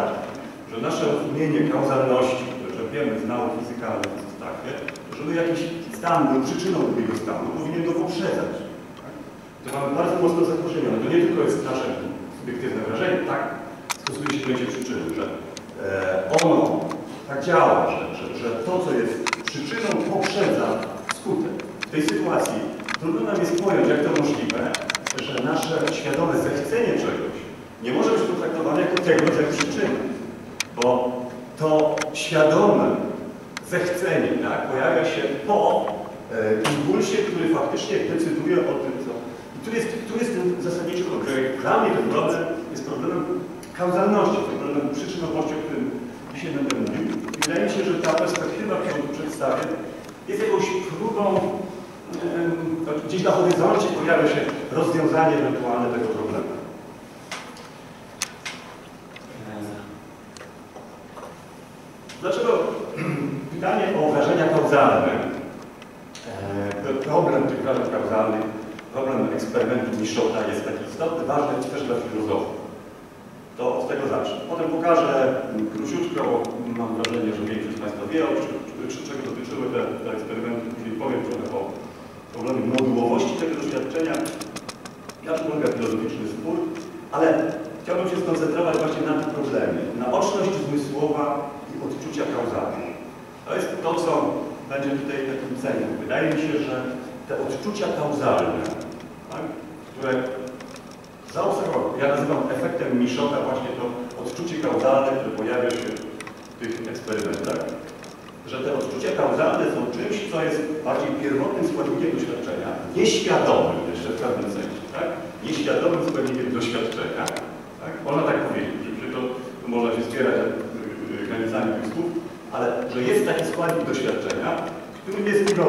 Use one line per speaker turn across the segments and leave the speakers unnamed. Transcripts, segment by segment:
tak, że nasze rozumienie kauzalności, które czerpiemy z nauk fizykalnych jest takie, żeby jakiś stan był przyczyną drugiego stanu, powinien go poprzedzać. Tak? To mamy bardzo mocno zakorzenione. To nie tylko jest nasze subiektywne wrażenie, tak stosuje się będzie przyczyny, że e, ono tak działa, że, że, że to, co jest przyczyną, poprzedza skutek. W tej sytuacji trudno nam jest pojąć, jak to możliwe, że nasze świadome zechcenie czegoś nie może być potraktowane jako tego rodzaju przyczyny, bo to świadome zechcenie tak, pojawia się po e, impulsie, który faktycznie decyduje o tym, co... I tu jest, tu jest ten zasadniczy problem. Dla mnie ten problem jest problemem kauzalności, problemem przyczynowości, o którym dzisiaj będę mówił. Wydaje mi się, że ta perspektywa, którą tu przedstawię, jest jakąś próbą, gdzieś na horyzoncie pojawia się rozwiązanie ewentualne tego problemu. Dlaczego pytanie o wrażenia kauzalne, e, problem tych wrażeń kauzalnych, problem eksperymentu Miszota jest taki istotny, ważny też dla filozofów. To od tego zacznę. Potem pokażę króciutko, bo mam wrażenie, że większość z Państwa wie, czego dotyczyły te, te eksperymenty. Później powiem trochę o problemie modułowości tego doświadczenia, jak polega filozoficzny spór, ale chciałbym się skoncentrować właśnie na tym problemie. Naoczność zmysłowa i odczucia kauzalne. To jest to, co będzie tutaj takim celem. Wydaje mi się, że te odczucia kauzalne, tak, które zaobserwował, ja nazywam efektem Miszota właśnie to odczucie kauzalne, które pojawia się w tych eksperymentach, że te odczucia kauzalne są czymś, co jest bardziej pierwotnym składnikiem doświadczenia, nieświadomym jeszcze w pewnym sensie, tak? nieświadomym składnikiem doświadczenia. Tak? Można tak powiedzieć, że to można się spierać jest taki składnik doświadczenia, który jest tylko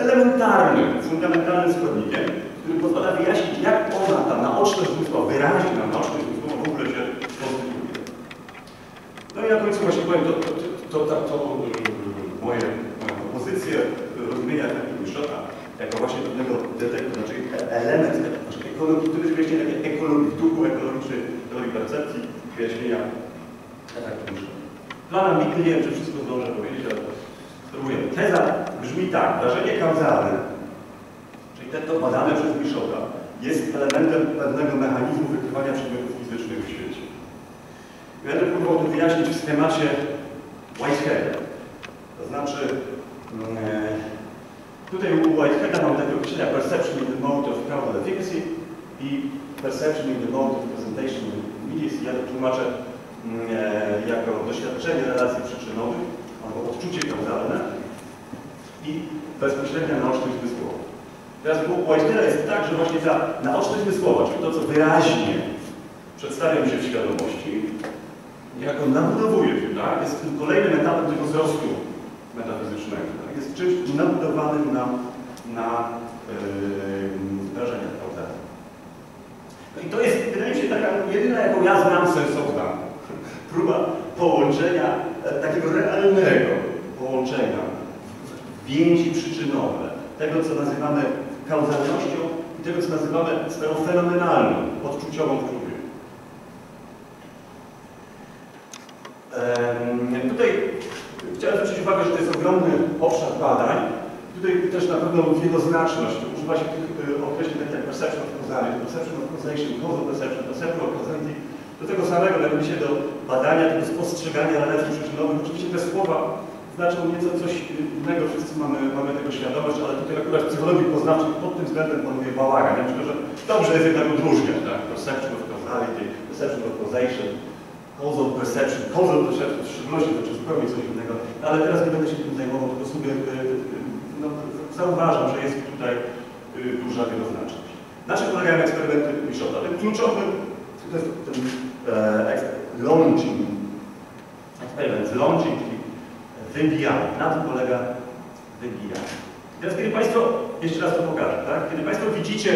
elementarnym, fundamentalnym składnikiem, który pozwala wyjaśnić, jak ona, ta naoczność zmysłowa, wyraźna naoczność zmysłowa w ogóle się konstytuuje. No i na końcu właśnie powiem to, to, to, to, moje, moją propozycję rozumienia efektu Miszota jako właśnie pewnego detektora, czyli element właśnie ekologii, który jest właśnie takie ekologii, duchu ekologicznej teorii percepcji, wyjaśnienia efektu Miszota. Plan ambitny, nie wiem, czy wszystko zdążę powiedzieć, ale Teza brzmi tak, wrażenie kauzalne, czyli to badane przez Miszota, jest elementem pewnego mechanizmu wykrywania przedmiotów fizycznych w świecie. Będę próbował to wyjaśnić w schemacie Whiteheada. To znaczy, mm, tutaj u Whiteheada mamy takie określenia perception in the mode of causal efficacy i perception in the mode of presentation immediacy. Ja to tłumaczę mm, jako doświadczenie relacji przyczynowych albo odczucie kauzalne i bezpośrednia naoczność zmysłowa. Teraz Whiteheada jest tak, że właśnie ta naoczność zmysłowa, czyli to, co wyraźnie przedstawia mi się w świadomości, niejako nabudowuje tak? Jest tym kolejnym etapem tego wzrostu metafizycznego. Tak? Jest czymś nabudowanym na, na yy, wrażeniach kauzalnych. No i to jest, wydaje mi się, taka jedyna, jaką ja znam sensowna próba połączenia, e, takiego realnego połączenia więzi przyczynowe, tego, co nazywamy kauzalnością i tego, co nazywamy sferą fenomenalną, odczuciową w człowieku. Tutaj chciałem zwrócić uwagę, że to jest ogromny obszar badań. Tutaj też na pewno wieloznaczność. Używa się tych określeń takich jak perception of causality, perception of causation, causal perception, perception of causality. Do tego samego należy się do badania, tego spostrzegania relacji przyczynowych. Oczywiście te słowa znaczą nieco coś innego, wszyscy mamy, mamy tego świadomość, ale tutaj akurat w psychologii poznawczej pod tym względem panuje bałagan. Ja myślę, że dobrze jest jednak odróżniać, tak? Perception of causality, perception of causation, causal perception. Causal perception w szczególności to jest zupełnie coś innego, ale teraz nie będę się tym zajmował, tylko sobie no, zauważam, że jest tutaj duża wieloznaczność. Na czym polegają eksperymenty Miszota? Ten kluczowy to jest ten e, launching, eksperyment z launching, wybijanie. Na tym polega wybijanie. Teraz kiedy Państwo, jeszcze raz to pokażę, tak? Kiedy Państwo widzicie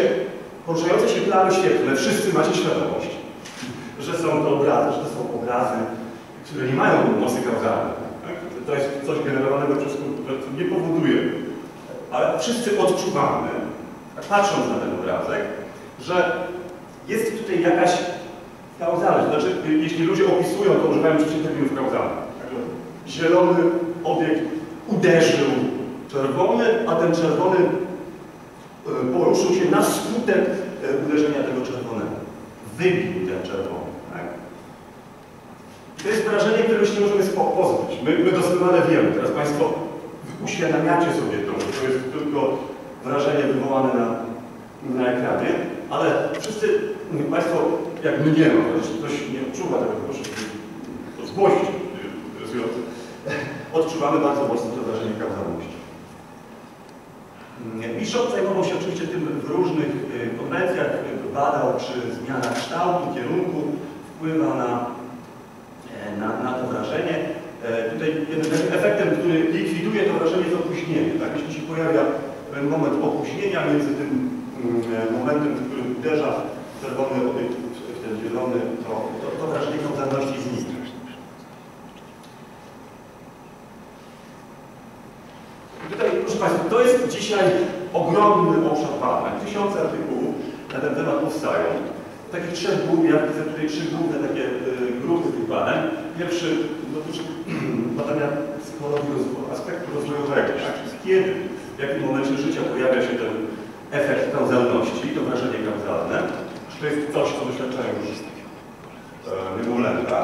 poruszające się plamy świetlne, wszyscy macie świadomość, że są to obrazy, że to są obrazy, które nie mają mocy kauzalnej. Tak? To jest coś generowanego przez komputer, co nie powoduje, ale wszyscy odczuwamy, tak patrząc na ten obrazek, że jest tutaj jakaś kauzalność. Znaczy, jeśli ludzie opisują, to używają oczywiście terminów kauzalnych. Zielony obiekt uderzył czerwony, a ten czerwony y, poruszył się na skutek y, uderzenia tego czerwonego. Wybił ten czerwony. Tak? To jest wrażenie, którego się nie możemy pozbyć. My, my doskonale wiemy, teraz Państwo uświadamiacie sobie to, że to jest tylko wrażenie wywołane na, na ekranie, ale wszyscy Państwo, jak my jeśli ktoś nie odczuwa tego, to proszę to zgłosić interesujące, odczuwamy bardzo mocno to wrażenie kauzalności. Bishop zajmował się oczywiście tym w różnych y, konwencjach, y, badał, czy zmiana kształtu, kierunku wpływa na, e, na, na to wrażenie. E, Tutaj efektem, który likwiduje to wrażenie jest opóźnienie. Tak? Jeśli się pojawia ten moment opóźnienia między tym mm, e, momentem, w którym uderza czerwony obiekt w ten zielony, to, to, to wrażenie kauzalności znika. Tutaj, proszę Państwa, to jest dzisiaj ogromny obszar badań. Tysiące artykułów na ten temat powstają. Takich trzech głównych, ja widzę tutaj trzy główne takie y, grupy tych badań. Pierwszy dotyczy badania psychologii aspektu rozwojowego, tak? Kiedy, w jakim momencie życia pojawia się ten efekt kauzalności, to wrażenie kauzalne. Czy to jest coś, co doświadczają już e, niemowlęta.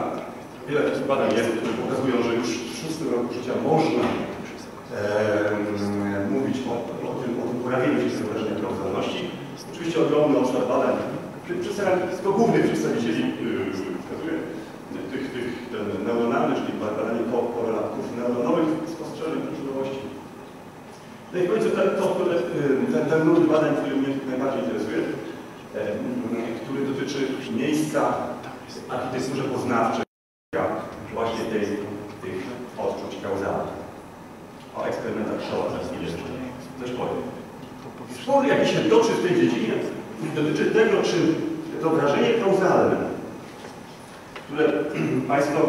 Wiele takich badań jest, które pokazują, że już w szóstym roku życia można mówić o, o, tym, o tym pojawieniu się wrażenia kauzalności. Oczywiście ogromny obszar badań, tylko głównych przedstawicieli yy, wskazuje, tych, tych, ten neuronalny, czyli badanie ko- korelatów neuronowych spostrzeżeń przyczynowości. No i w końcu ten, to, yy, ten, ten nurt badań, który mnie najbardziej interesuje, który dotyczy miejsca w architekturze poznawczej właśnie tej, tych odczuć kauzalnych. O powiem. Spór, jaki się toczy w tej dziedzinie, dotyczy tego, czy to wrażenie kauzalne, które Państwo,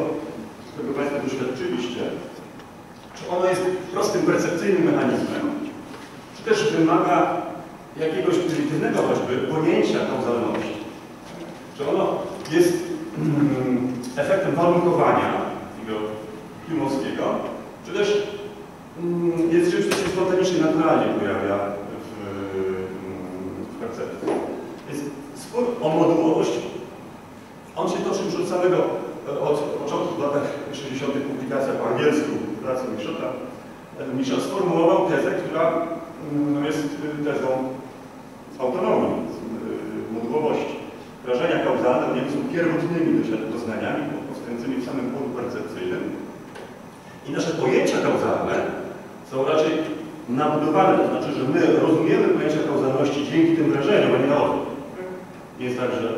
którego Państwo doświadczyliście, czy ono jest prostym, percepcyjnym mechanizmem, czy też wymaga jakiegoś prymitywnego choćby pojęcia kauzalności. Czy ono jest mm, efektem warunkowania takiego Humowskiego, czy też jest czymś, co się spontanicznie, naturalnie pojawia w, w percepcji. Więc spór o modułowość, on się toczy już od samego, od początku w latach 60. publikacja po angielsku pracy Miszota. Miszot sformułował tezę, która mm, no, jest tezą autonomii, y, modułowości. Wrażenia kauzalne nie są pierwotnymi doznaniami powstającymi w samym polu percepcyjnym. I nasze pojęcia kauzalne są raczej nabudowane, to znaczy, że my rozumiemy pojęcia kauzalności dzięki tym wrażeniom, a nie na odwrót. Jest tak, że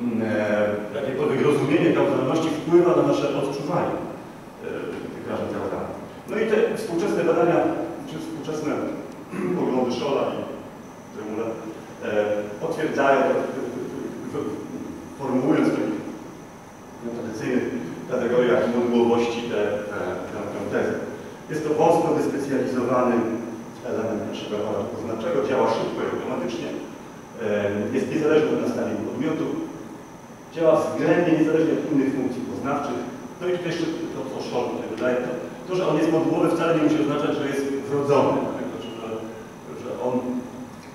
mm, e, jakiekolwiek rozumienie kauzalności wpływa na nasze odczuwanie e, tych wrażeń kauzalnych. No i te współczesne badania, czy współczesne poglądy Schola i Tremula e, potwierdzają to, formułując w takich tradycyjnych kategoriach modułowości tę te, te, te tezę. Jest to wąsko wyspecjalizowany element naszego aparatu poznawczego, działa szybko i automatycznie, jest niezależny od nastawień podmiotu, działa względnie niezależnie od innych funkcji poznawczych. No i tutaj jeszcze to, co Scholl tutaj wydaje, to, to, że on jest modułowy wcale nie musi oznaczać, że jest wrodzony, tak? Znaczy, że, że on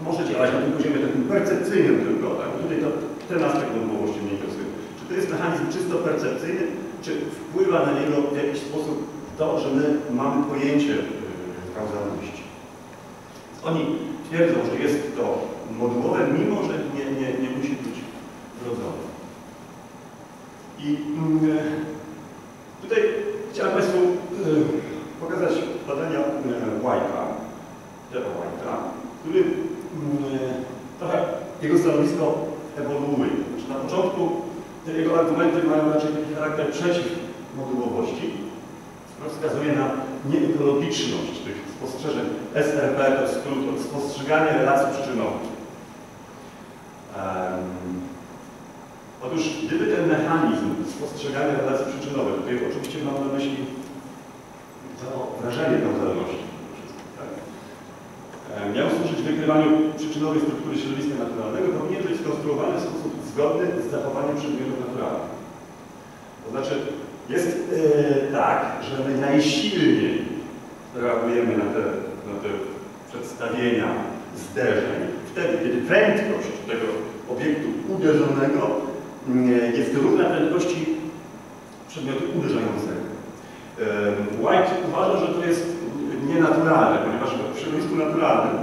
może działać na tym poziomie takim percepcyjnym tylko, tak? Tutaj to, ten aspekt modułowości mnie interesuje. Czy to jest mechanizm czysto percepcyjny, czy wpływa na niego w jakiś sposób to, że my mamy pojęcie yy, kauzalności. Oni twierdzą, że jest to modułowe, mimo że nie, nie, nie musi być wrodzone. I yy, tutaj chciałem Państwu yy, pokazać badania White'a, Jefa White'a, który trochę jego stanowisko ewoluuje. Znaczy na początku jego argumenty mają raczej taki charakter przeciw modułowości. On wskazuje na nieekologiczność tych spostrzeżeń. SRP to skrót od spostrzegania relacji przyczynowych. Um, otóż gdyby ten mechanizm spostrzegania relacji przyczynowych, tutaj oczywiście mam na myśli to wrażenie kauzalności, tak? miał służyć wykrywaniu przyczynowej struktury środowiska naturalnego, powinien być skonstruowany w sposób zgodny z zachowaniem przedmiotów naturalnych. To znaczy, jest yy, tak, że my najsilniej reagujemy na te, na te przedstawienia zderzeń wtedy, kiedy prędkość tego obiektu uderzonego jest równa prędkości przedmiotu uderzającego. White uważa, że to jest nienaturalne, ponieważ w środowisku naturalnym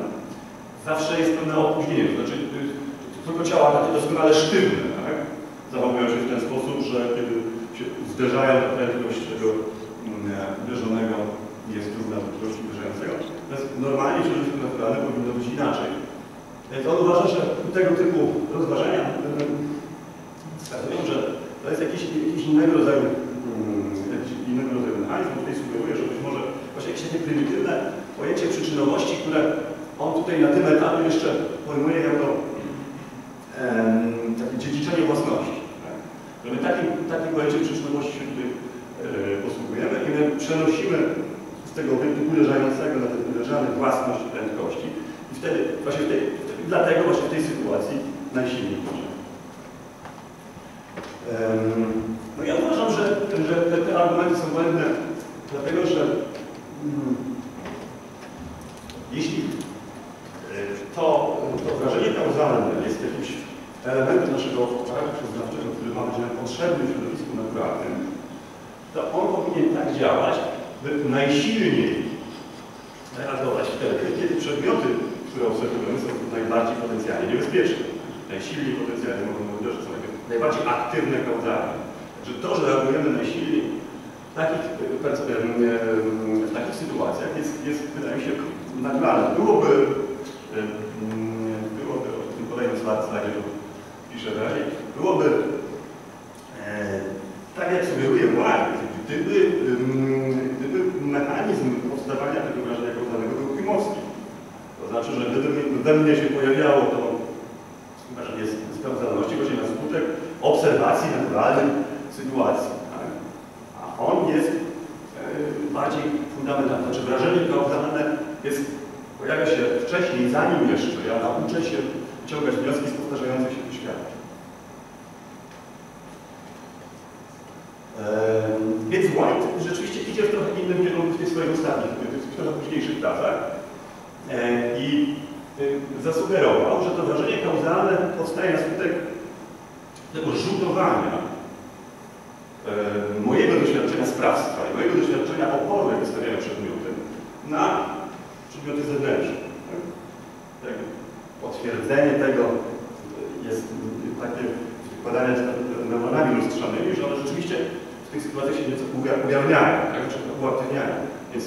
zawsze jest pewne opóźnienie, to znaczy tylko ciała takie doskonale sztywne, tak? zachowują się w ten sposób, że kiedy się zderzają, to prędkość tego mm, uderzonego jest równa prędkości uderzającego. Natomiast normalnie w środowisku naturalnym powinno być inaczej. Więc on uważa, że tego typu rozważania mm, wskazują, że to jest jakiś, jakiś innego rodzaju mm, mechanizm. On tutaj sugeruje, że być może właśnie jakieś takie prymitywne pojęcie przyczynowości, które on tutaj na tym etapie jeszcze pojmuje jako takie dziedziczenie własności. Tak? Że my takim, takim pojęciem przyczynowości się tutaj e, posługujemy i my przenosimy z tego uderzającego na ten uderzany własność prędkości i wtedy właśnie w tej, dlatego właśnie w tej sytuacji najsilniej możemy. No ja uważam, że, że te, te argumenty są błędne, dlatego że mm, jeśli to, to wrażenie kauzalne jest jakimś elementem naszego charakteru poznawczego, który ma być nam potrzebny w środowisku naturalnym, to on powinien tak działać, by najsilniej reagować wtedy, kiedy przedmioty, które obserwujemy, są najbardziej potencjalnie niebezpieczne. Najsilniej potencjalnie mogą uderzyć, są najbardziej aktywne kauzalnie. Że to, że reagujemy najsilniej w takich, w takich sytuacjach jest, jest, wydaje mi się, naturalne. Byłoby byłoby, o tym kolejnym slajdzie to piszę dalej, byłoby e, tak jak sugeruje White, gdyby, gdyby mechanizm powstawania tego wrażenia kauzalnego był klimowski. To znaczy, że gdyby we mnie się pojawiało to wrażenie z kauzalności właśnie na skutek obserwacji naturalnych sytuacji. Tak? A on jest e, bardziej fundamentalny. Znaczy wrażenie kauzalne jest pojawia się wcześniej, zanim jeszcze ja nauczę się wyciągać wnioski z powtarzających się doświadczeń. Ehm, więc White rzeczywiście idzie w trochę innym kierunku w tych swoich ostatnich, w tych późniejszych pracach i y, zasugerował, że to wrażenie kauzalne powstaje na skutek tego rzutowania ehm, mojego doświadczenia sprawstwa i mojego doświadczenia oporu, jakie stawiają przedmioty, na przedmioty zewnętrzne. Tak? tak? Potwierdzenie tego jest takie wykładanie neuronami lustrzanymi, że one rzeczywiście w tych sytuacjach się nieco ujawniają, tak? czy uaktywniają. Więc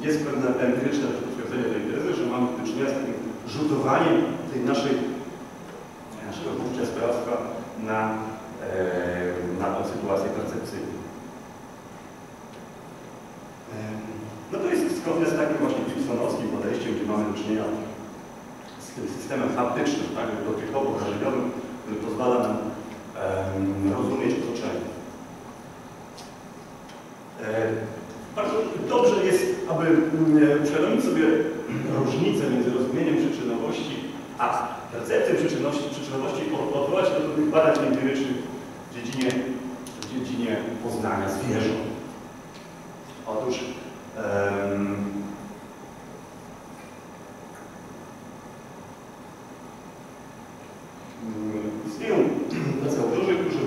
jest pewne empiryczne potwierdzenie tej tezy, że mamy do czynienia z takim rzutowaniem tej naszej, naszego poczucia sprawstwa na tą sytuację percepcyjną. No to jest zgodne z takim właśnie Gibsonowskim podejściem, gdzie mamy do z tym systemem haptycznym, tak, dotykowo-wrażeniowym, który pozwala nam um, rozumieć otoczenie. E, bardzo dobrze jest, aby uświadomić sobie różnicę między rozumieniem przyczynowości a percepcją przyczynowości, przyczynowości odwołać do pewnych badań empirycznych w dziedzinie, w dziedzinie poznania zwierząt. Otóż Istnieją tacy autorzy, którzy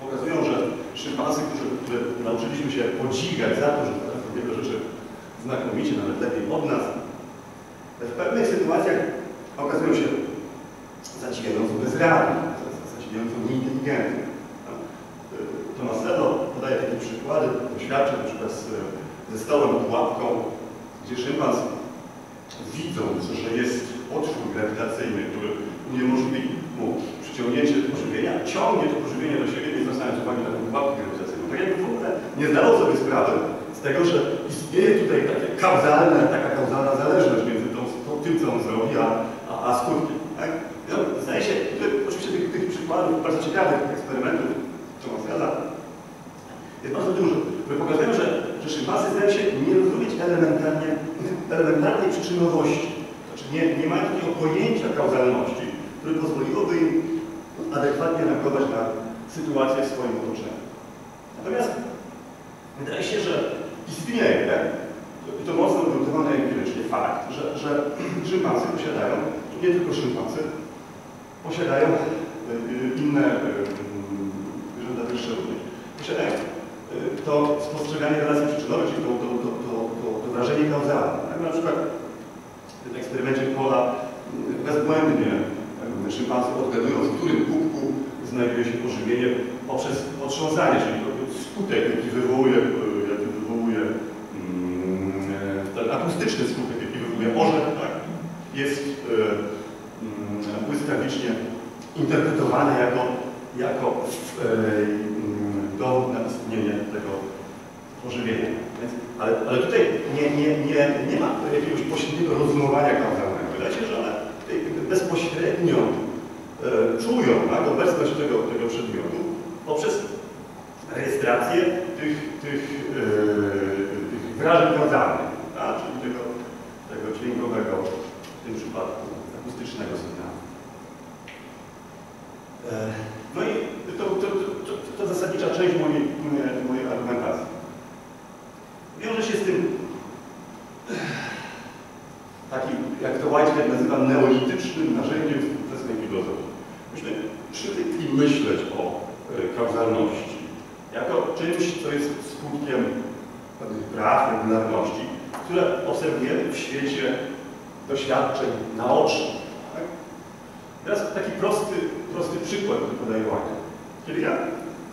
pokazują, że szympansy, które nauczyliśmy się podziwiać za to, że potrafią wiele rzeczy znakomicie, nawet lepiej od nas, w pewnych sytuacjach okazują się zadziwiająco bezradni, zadziwiająco nieinteligentni. Tomasello podaje takie przykłady doświadczeń, na przykład z ze stołem pułapką, gdzie szympans widząc, że jest otwór grawitacyjny, który uniemożliwi mu przyciągnięcie pożywienia, ciągnie to pożywienie do siebie, nie zwracając uwagi na tę pułapkę. Tak jakby w ogóle nie zdawał sobie sprawy z tego, że istnieje tutaj takie kauzalne, taka kauzalna zależność między tą, tą, tym, co on zrobi, a, a, a skutkiem. Tak? No, zdaje się, oczywiście tych, tych przykładów bardzo ciekawych eksperymentów Thomasela jest bardzo dużo, które pokazują, że, że szympansy zdają się nie rozumieć elementarnie, elementarnej przyczynowości. Znaczy nie, nie mają takiego pojęcia kauzalności, które pozwoliłoby im adekwatnie reagować na sytuację w swoim otoczeniu. Natomiast wydaje się, że istnieje, i to mocno ugruntowane empirycznie, fakt, że, że szympansy posiadają, nie tylko szympansy, posiadają y, y, inne zwierzęta wyższe również, posiadają y, to spostrzeganie relacji przyczynowych, czyli to, to, to, to, to, to wrażenie kauzalne. Tak? Na przykład w eksperymencie Pola bezbłędnie szympansy odgadują, w którym kubku znajduje się pożywienie poprzez potrząsanie, czyli skutek, jaki wywołuje, jaki wywołuje ten akustyczny skutek, jaki wywołuje orzech, tak, jest yy, błyskawicznie interpretowany jako, jako yy, dowód na istnienie tego pożywienia. Więc, ale, ale tutaj nie, nie, nie, nie ma jakiegoś pośredniego rozumowania kauzalnego. Wydaje się, że one bezpośrednio e, czują tak, obecność tego, tego przedmiotu poprzez rejestrację tych, tych, e, tych wyrażeń kauzalnych, tak, czyli tego, tego dźwiękowego, w tym przypadku akustycznego sygnału. E, no i to, to, to, to zasadnicza część mojej, mojej argumentacji. Wiąże się z tym takim, jak to Whitehead nazywa, neolitycznym narzędziem współczesnej filozofii. Myśmy przywykli myśleć o e, kauzalności jako czymś, co jest skutkiem pewnych praw, regularności, które obserwujemy w świecie doświadczeń naocznych. Tak? Teraz taki prosty, prosty przykład, podaję Whitehead. Kiedy ja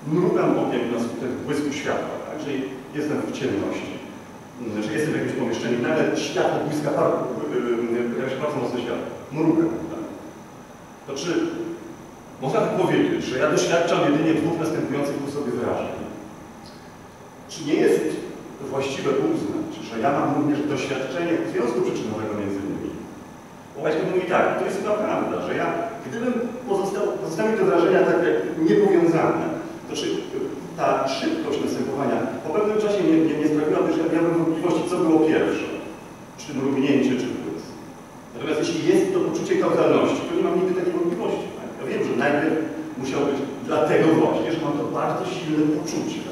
mrugam okiem na skutek błysku światła, tak? jestem w ciemności, że jestem w jakimś pomieszczeniu, nawet światło błyska bardzo, bardzo mocne światło, mrugam. Tak? To czy można tak powiedzieć, że ja doświadczam jedynie dwóch następujących u sobie wyrażeń? Czy nie jest właściwe uznać, że ja mam również doświadczenie związku przyczynowego między nimi? Bo właśnie mówi tak, to jest chyba prawda, że ja, gdybym pozostał, pozostawił te wrażenia tak niepowiązane, to czy ta szybkość następowania po pewnym czasie nie, nie, nie sprawiłaby, że ja miałbym wątpliwości, co było pierwsze. Czy mrugnięcie, czy błysk. Natomiast jeśli jest to poczucie kauzalności, to nie mam nigdy takiej wątpliwości. Tak? Wiem, że najpierw musiał być dlatego właśnie, że mam to bardzo silne poczucie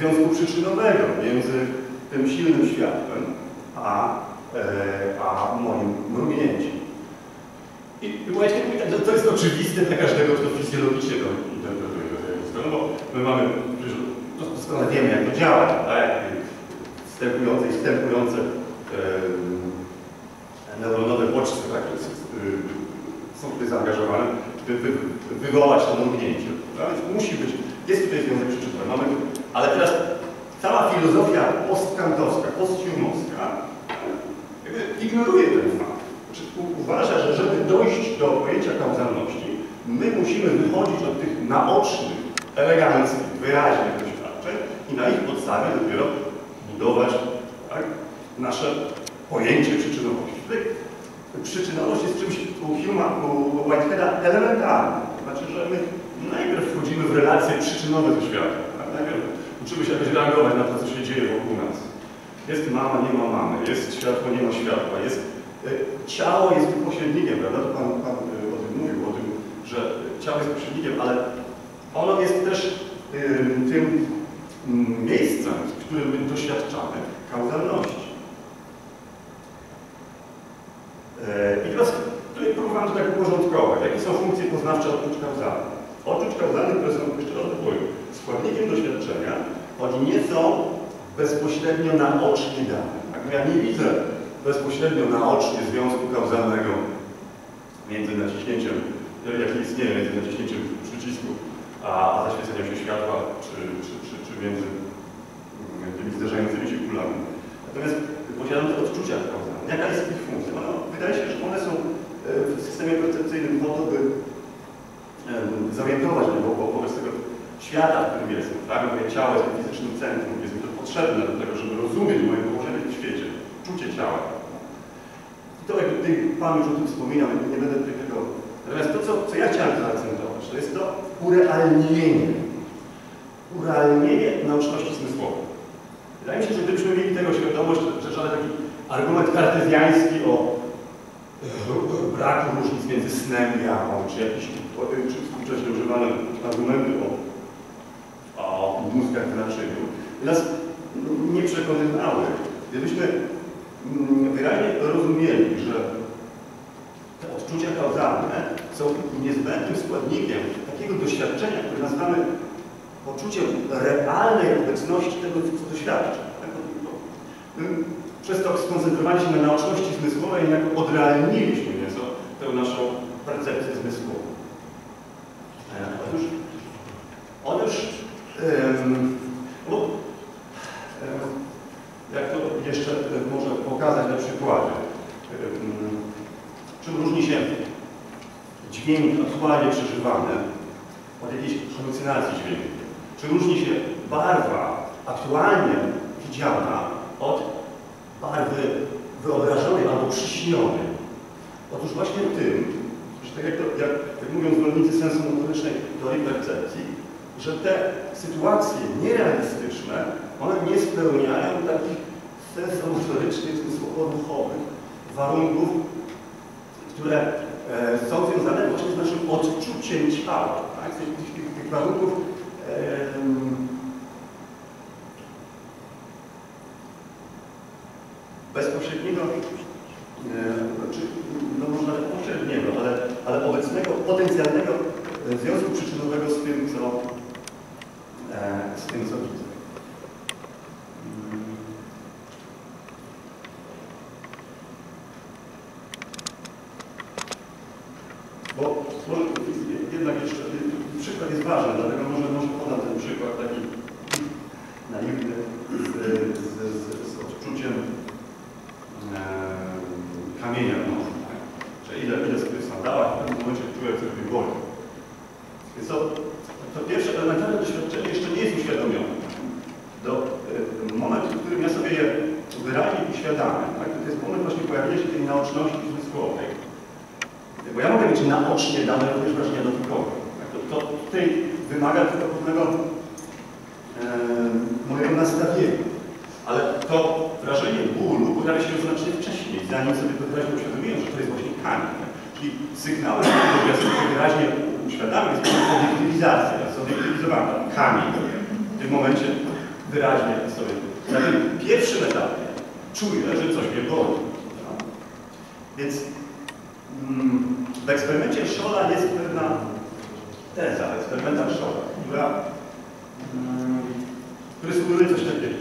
związku przyczynowego między tym silnym światłem a, e, a moim mrugnięciem. I, i mówi tak, to jest oczywiste dla każdego, kto fizjologicznie to interpretuje. No bo my mamy, doskonale wiemy, jak to działa, tak? Wstępujące i wstępujące e, neuronowe bodźce, tak? są tutaj zaangażowane, wy, wywołać to mrugnięcie. Tak? Musi być, jest tutaj związek przyczynowy. Mamy, ale teraz cała filozofia postkantowska, posthiumowska ignoruje ten fakt. Znaczy, uważa, że żeby dojść do pojęcia kauzalności, my musimy wychodzić od tych naocznych, eleganckich, wyraźnych doświadczeń i na ich podstawie dopiero budować tak, nasze pojęcie przyczynowości. Przyczynowość jest czymś u Huma, u Whiteheada elementarnym. To znaczy, że my najpierw wchodzimy w relacje przyczynowe ze światem. Tak? Najpierw uczymy się jakoś reagować na to, co się dzieje wokół nas. Jest mama, nie ma mamy, jest światło, nie ma światła, jest e, ciało jest pośrednikiem, prawda? To pan, pan e, o tym mówił, o tym, że ciało jest pośrednikiem, ale ono jest też tym miejscem, w którym my doświadczamy kauzalności. E, I teraz tutaj próbowałem to tak uporządkować. Jakie są funkcje poznawcze odczuć kauzalnych? Odczuć kauzalnych, które są, jeszcze powiem, składnikiem doświadczenia, oni nie są bezpośrednio naocznie dane. Tak? Ja nie widzę bezpośrednio naocznie związku kauzalnego między naciśnięciem, jaki istnieje między naciśnięciem przycisku a, a zaświeceniem się światła, czy, czy, czy, czy między tymi zderzającymi się kulami. Natomiast posiadam te odczucia kauzalne. Jaka jest ich funkcja? No, wydaje się, że one są e, w systemie percepcyjnym po to, by zorientować mnie wo wobec tego świata, w którym jestem. Tak? Moje ciało jest fizycznym centrum, jest mi to potrzebne do tego, żeby rozumieć moje położenie w świecie, czucie ciała. I to, jak tutaj Pan już o tym wspominał, nie będę tego... Natomiast to, co, co ja chciałem zaakcentować, to jest to urealnienie. Urealnienie nauczności zmysłowej. Wydaje mi się, że gdybyśmy mieli tego świadomość, że żaden taki argument kartezjański o braku różnic między snem i jawą, czy jakiś czy, wcześniej używane argumenty o, o mózgach w naczyniu, nas nie przekonywały. Gdybyśmy mm, wyraźnie rozumieli, że te odczucia kauzalne są niezbędnym składnikiem takiego doświadczenia, które nazywamy poczuciem realnej obecności tego, co doświadcza. Przez to skoncentrowali się na naoczności zmysłowej, niejako odrealniliśmy nieco tę naszą percepcję zmysłową. Otóż, otóż um, bo, jak to jeszcze może pokazać na przykładzie, czym różni się dźwięk aktualnie przeżywany od jakiejś halucynacji dźwięku? Czy różni się barwa aktualnie widziana od barwy wyobrażonej albo przyśnionej? Otóż właśnie tym, że tak jak, to, jak, jak mówią zwolennicy sensu motorycznej teorii percepcji, że te sytuacje nierealistyczne, one nie spełniają takich sensomotorycznych, zmysłowo-duchowych warunków, które e, są związane właśnie z naszym odczuciem ciała. Tak? Tych, tych, tych warunków e, bezpośredniego, e, czy, no może nawet pośredniego, ale, ale obecnego, potencjalnego związku przyczynowego z tym, co, e, z tym, co widzę. Bo może jednak jeszcze przykład jest ważny, dlatego może, może podam ten przykład taki naiwny z, z, z, z odczuciem e, kamienia w nożu. Tak? Że ile, ile sobie w sandałach w pewnym momencie czuję, co mnie boli. Więc to, to pierwsze elementarne doświadczenie jeszcze nie jest uświadomione. Do, e, moment, w którym ja sobie je wyraźnie uświadamiam, tak? to jest moment właśnie pojawienia się tej naoczności zmysłowej. Bo ja mogę mieć naocznie dane również wrażenia dotykowe. Tak? To, to tutaj wymaga tylko pewnego e, mojego nastawienia. Ale to wrażenie bólu pojawia się znacznie wcześniej, zanim sobie to wyraźnie uświadomiłem, że to jest właśnie kamień. Tak? Czyli sygnałem, które ja sobie wyraźnie uświadamiam, jest obiektywizacja, zobiektywizowana. Kamień. W tym momencie wyraźnie sobie. Na tym pierwszym etapie czuję, że coś mnie boli. Tak? Więc mm, w eksperymencie Schola jest pewna eksperymentar Schola, która, mm, który sugeruje coś takiego,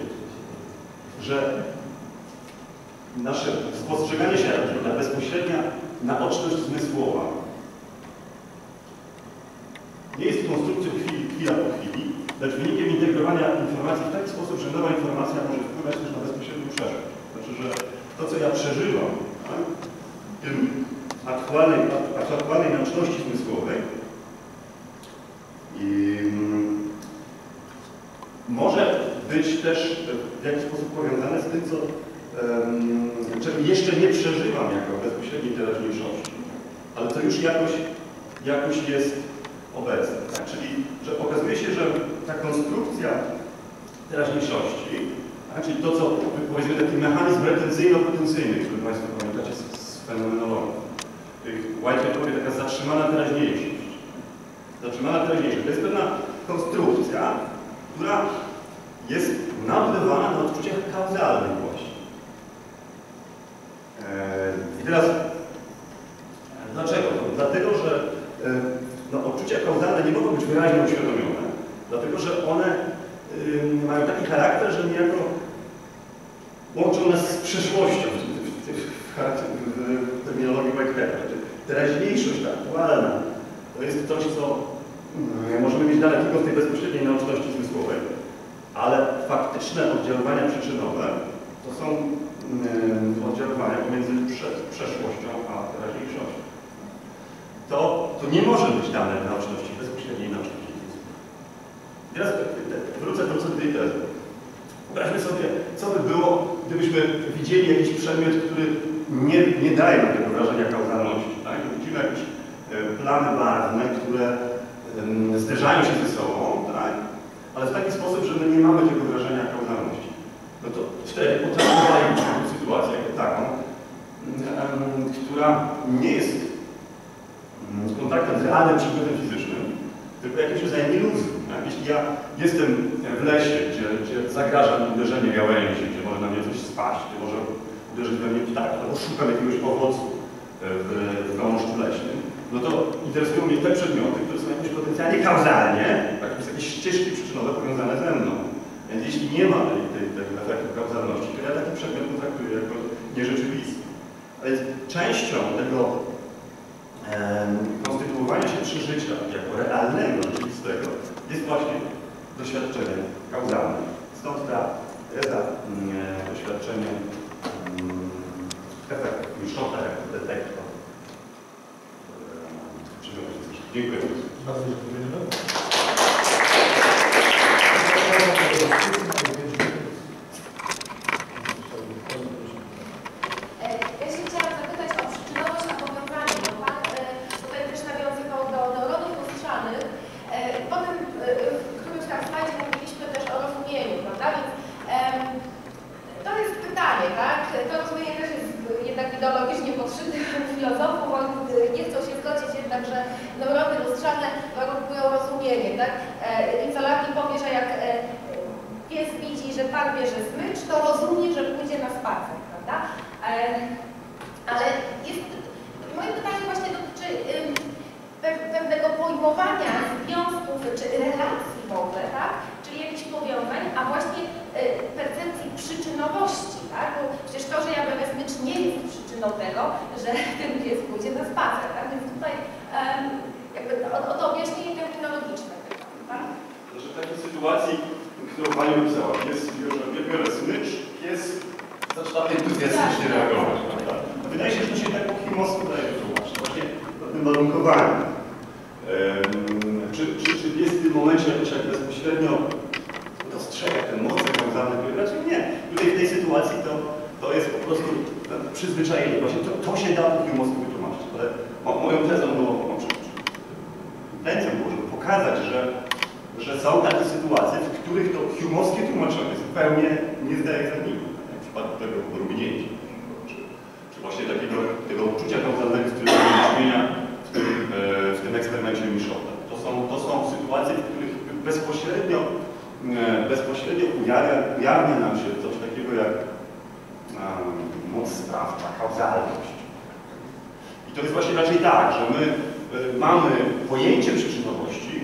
że nasze spostrzeganie się, ta bezpośrednia naoczność zmysłowa nie jest konstrukcją chwili, chwila po chwili, lecz wynikiem integrowania informacji w taki sposób, że nowa informacja może wpływać też na bezpośrednią przeszłość. Znaczy, że to, co ja przeżywam, tak, tym aktualnej, aktualnej naoczności zmysłowej być też w jakiś sposób powiązane z tym, co, czego jeszcze nie przeżywam jako bezpośredniej teraźniejszości, ale to już jakoś, jakoś jest obecne. Tak? Czyli, że okazuje się, że ta konstrukcja teraźniejszości, tak? czyli to, co powiedzmy taki mechanizm retencyjno-potencyjny, który Państwo pamiętacie z, z fenomenologii, White powie taka zatrzymana teraźniejszość. Zatrzymana teraźniejszość. To jest pewna konstrukcja, która jest nabudowana na odczuciach kauzalnych właśnie. Eee, I teraz dlaczego? Dlatego, że e, no, odczucia kauzalne nie mogą być wyraźnie uświadomione, dlatego, że one y, mają taki charakter, że niejako łączą nas z przeszłością w, w, w, terminologii Whiteheada. Teraźniejszość ta aktualna to jest coś, co mm, możemy mieć dalej tylko w tej bezpośredniej naoczności zmysłowej, faktyczne oddziaływania przyczynowe to są mm, oddziaływania pomiędzy przeszłością a teraźniejszością. To, to nie może być dane w naoczności bezpośredniej naoczności. Teraz wrócę, wrócę do tej tezy. Wyobraźmy sobie, co by było, gdybyśmy widzieli jakiś przedmiot, który nie, nie daje nam tego wrażenia kauzalności. Tak? Widzimy jakieś e, plany barwne, które zderzają się ze sobą, tak? ale w taki sposób, że my nie mamy tego wrażenia kauzalności. No to wtedy potraktowali sytuację jako taką, która nie jest kontaktem z realnym przedmiotem fizycznym, jakiegoś rodzaju iluzji. Tak? Jeśli ja jestem w lesie, gdzie, gdzie zagraża mi uderzenie gałęzi, gdzie może na mnie coś spaść, gdzie może uderzyć we mnie ptak, albo szukam jakiegoś owocu e, w, w gałążku leśnym, no to interesują mnie te przedmioty, które są jakoś potencjalnie kauzalnie, tak, są jakieś ścieżki przyczynowe powiązane ze mną. Więc jeśli nie ma tej, tej, tego efektu kauzalności, to ja taki przedmiot traktuję jako nierzeczywisty. A więc częścią tego em, konstytuowania się przeżycia jako realnego, rzeczywistego jest właśnie doświadczenie kauzalne. Stąd ta teza mm, e, doświadczenie mm, efekt Miszota jako detektor. fizycznego. Dziękuję bardzo.
Bardzo dziękujemy.
E, Ja się chciałam zapytać o przyczynowość na powiązanie, bo Pan e, tutaj też nawiązywał do neuronów lustrzanych. E, Potem e, w którymś tam slajdzie mówiliśmy też o rozumieniu, prawda? Więc em, to jest pytanie, tak? To rozumienie też jest jednak ideologicznie potrzebne filozofom, oni e, nie chcą się zgodzić jednak, że neurony lustrzane warunkują rozumienie, tak? E, Inzolati powie, że jak e, pies widzi, że Pan bierze smycz, to rozumie, że pójdzie na spacer, prawda? E, Ale jest, moje pytanie właśnie dotyczy ym, pe- pewnego pojmowania związków czy relacji w ogóle, tak? Czyli jakichś powiązań, a właśnie y, percepcji przyczynowości, tak? Bo przecież to, że ja biorę smycz nie jest przyczyną tego, że ten pies pójdzie na spacer, tak? Więc tutaj em, jakby o, o to objaśnienie terminologiczne tego, tak?
Znaczy w takiej sytuacji, którą Pani opisała, pies bierze, biorę smycz, pies zaczyna entuzjastycznie
Tak.
reagować. Prawda? Wydaje się, że to się tak po chimosku daje wytłumaczyć, właśnie Ehm, czy, czy, czy jest w tym momencie jakoś jak bezpośrednio dostrzega ten moce kauzalne, które raczej nie. Tutaj w tej sytuacji to, to jest po prostu przyzwyczajenie. Właśnie to, to się da po chimosku wytłumaczyć. Ale mo, moją tezą było, czy, intencją było, żeby pokazać, że że są takie sytuacje, w których to humowskie tłumaczenie zupełnie nie zdaje egzaminu. Jak w przypadku tego rumnięcia, czy, czy właśnie takiego tego uczucia kauzalnego, z którego mamy do czynienia w tym, e, w tym eksperymencie Miszota. To są, to są sytuacje, w których bezpośrednio, e, bezpośrednio ujawnia, nam się coś takiego jak um, moc sprawcza, kauzalność. I to jest właśnie raczej tak, że my e, mamy pojęcie przyczynowości,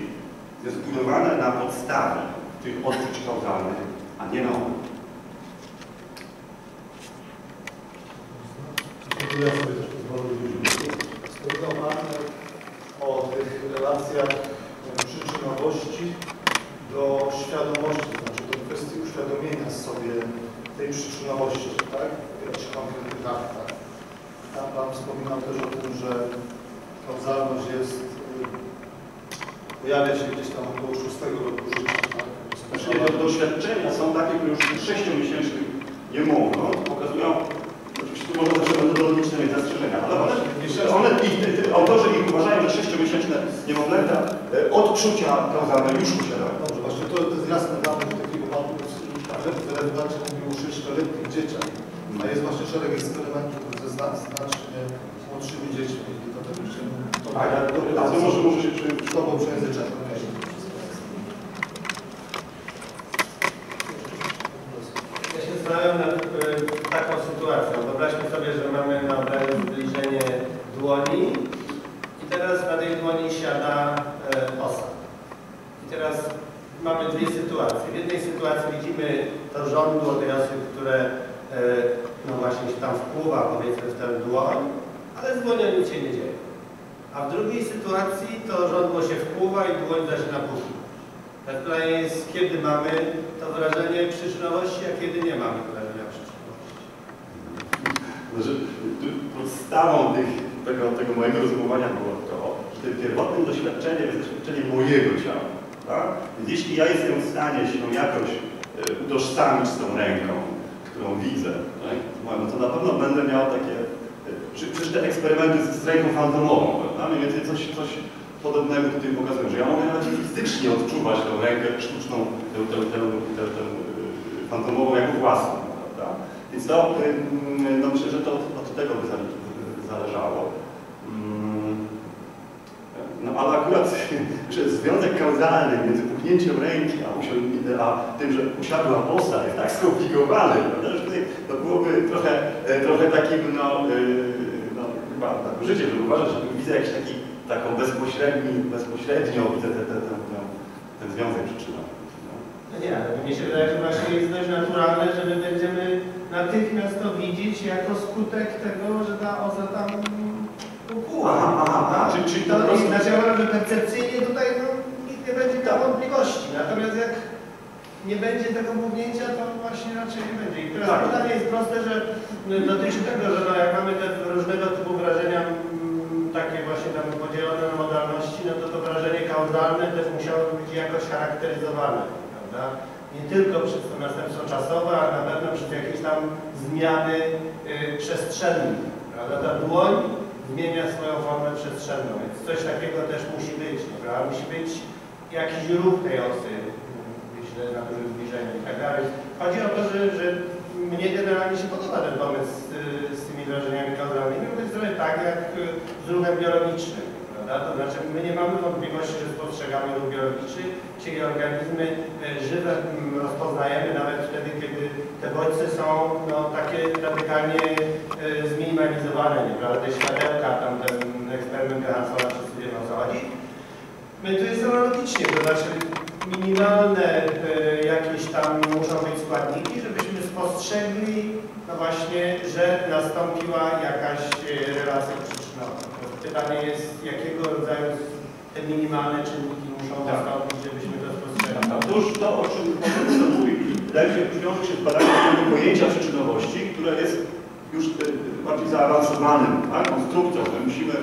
jest zbudowane na podstawie tych odczuć kauzalnych, a nie na odwrót.
Ja sobie też pozwolę o tych relacjach e, przyczynowości do świadomości, to znaczy do kwestii uświadomienia sobie tej przyczynowości, tak? W jakichś konkretnych aktach. Tam Pan wspominał też o tym, że kauzalność jest, y, pojawia się gdzieś tam około szóstego roku życia, tak?
Znaczy, do, doświadczenia są takie, które już sześciomiesięcznych nie mogą, pokazują, oczywiście tu można zawsze metodologiczne mieć zastrzeżenia, ale one, one ich, autorzy ich uważają, że sześciomiesięczne niemowlęta e, odczucia kauzalne już posiadają.
Dobrze, właśnie to, to jest jasne dla mnie, że takiego Pan redakcja mówił o sześcioletnich dzieciach, a jest właśnie szereg eksperymentów ze zna, znacznie młodszymi dziećmi i to tak jeszcze... To,
A ja, to, a to może, może się przy,
z Tobą przejęzyczać. okej.
Ja się zastanawiam nad y, taką sytuacją. Wyobraźmy sobie, że mamy na obrębie zbliżenie dłoni i teraz na tej dłoni siada y, osa. I teraz mamy dwie sytuacje. W jednej sytuacji widzimy to żądło tej osy, które y, no właśnie się tam wpływa powiedzmy w tę dłoń, ale z dłonią nic się nie dzieje. A w drugiej sytuacji to żądło się wpływa i dłoń zaczyna puchać. Tak jest, kiedy mamy to wrażenie przyczynowości, a kiedy nie mamy wrażenia przyczynowości.
Znaczy, podstawą tych, tego, tego mojego rozumowania było tym pierwotnym doświadczeniem jest doświadczenie mojego ciała. Tak? Więc jeśli ja jestem w stanie się jakoś e, utożsamić z tą ręką, którą widzę, tak? to na pewno będę miał takie, e, przecież te eksperymenty z, ręką fantomową, prawda? Mniej więcej coś, coś podobnego tutaj pokazują, że ja mogę nawet fizycznie odczuwać tę rękę sztuczną, tę, tę, tę, tę, tę e, fantomową jako własną, prawda? Więc to, no myślę, że to od tego by zale- zależało. No ale akurat, że związek kauzalny między puchnięciem ręki a, a tym, że usiadła postać jest tak skomplikowany, że tutaj to byłoby trochę, e, trochę takim, no, e, no chyba tak życie, żeby uważać, że widzę jakiś taki, taką bezpośredni, bezpośrednio widzę ten, ten, ten, ten, ten związek przyczynowy. No.
Nie, ale mnie się wydaje, że właśnie jest dość naturalne, że my będziemy natychmiast to widzieć jako skutek tego, że ta oza tam.
Aha, aha, aha, czyli- czyli
to
po prostu-
Znaczy ja uważam, że percepcyjnie tutaj no, nikt nie będzie miał wątpliwości. Natomiast jak nie będzie tego mównięcia, to właśnie raczej nie będzie. I teraz
Tak.
pytanie jest proste, że no, dotyczy tego, że no, jak mamy te różnego typu wrażenia mm, takie właśnie tam podzielone na modalności, no to to wrażenie kauzalne też musiało być jakoś charakteryzowane, prawda? Nie tylko przez to następstwo czasowe, ale na pewno przez jakieś tam zmiany y, przestrzenne, prawda? Ta dłoń zmienia swoją formę przestrzenną, więc coś takiego też musi być? Musi być jakiś ruch tej osy, myślę, na dużym zbliżeniu i tak dalej. Chodzi o to, że, że mnie generalnie się podoba ten pomysł z, z tymi wrażeniami kauzalnymi, bo jest trochę tak jak y, z ruchem biologicznym, prawda? To znaczy my nie mamy wątpliwości, że spostrzegamy ruch biologiczny, czyli organizmy y, żywe mm, rozpoznajemy nawet wtedy, kiedy te bodźce są no, takie radykalnie y, zminimalizowane, nie? prawda? Te światełka, tam ten eksperyment Hansona, wszyscy wiedzą o co chodzi. My tu jest analogicznie, to znaczy minimalne e, jakieś tam muszą być składniki, żebyśmy spostrzegli, no właśnie, że nastąpiła jakaś e, relacja przyczynowa. Pytanie jest, jakiego rodzaju te minimalne czynniki muszą
Tak.
nastąpić, żebyśmy to spostrzegli.
Otóż to, o czym mówi, wydaje mi się, wiąże się z badaniem tego pojęcia przyczynowości, które jest już e, bardziej zaawansowanym tak, konstrukcją. My musimy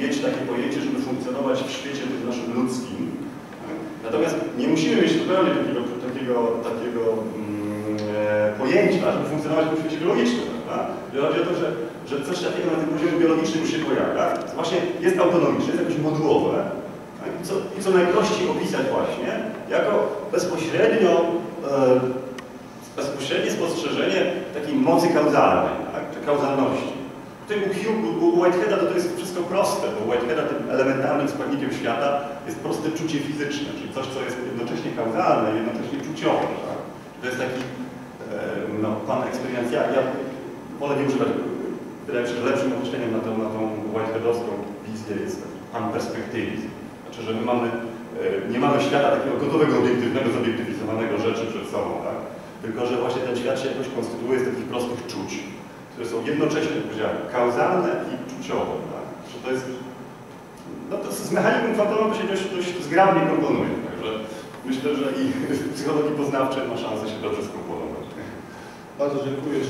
mieć takie pojęcie, żeby funkcjonować w świecie tym naszym ludzkim. Tak? Natomiast nie musimy mieć zupełnie takiego, takiego, takiego mm, e, pojęcia, żeby funkcjonować w świecie biologicznym. Prawda? Że Chodzi o to, że, że coś takiego na tym poziomie biologicznym się pojawia. To właśnie jest autonomiczne, jest jakoś modułowe. Tak? I co, I co najprościej opisać właśnie jako bezpośrednio, e, spostrzeżenie takiej mocy kauzalnej, tak? czy kauzalności. Tutaj u Hugh, u Whiteheada to, to jest wszystko proste, bo u Whiteheada tym elementarnym składnikiem świata jest proste czucie fizyczne, czyli coś, co jest jednocześnie kauzalne jednocześnie czuciowe. Tak? To jest taki no, pan eksperymenc. Ja, ja wolę nie używać, wydaje mi się, że lepszym określeniem na tą, na tą Whiteheadowską wizję jest pan perspektywizm. Znaczy, że my mamy, e, nie mamy świata takiego gotowego, obiektywnego, zobiektywizowanego rzeczy przed sobą, tak? Tylko że właśnie ten świat się jakoś konstytuuje z takich prostych czuć, które są jednocześnie, powiedziałem, kauzalne i czuciowe. Tak? Że to jest, no to z mechaniką kwantową to się dość, dość zgrabnie komponuje, także myślę, że i psychologii poznawczej ma szansę się dobrze skomponować.
Bardzo dziękuję.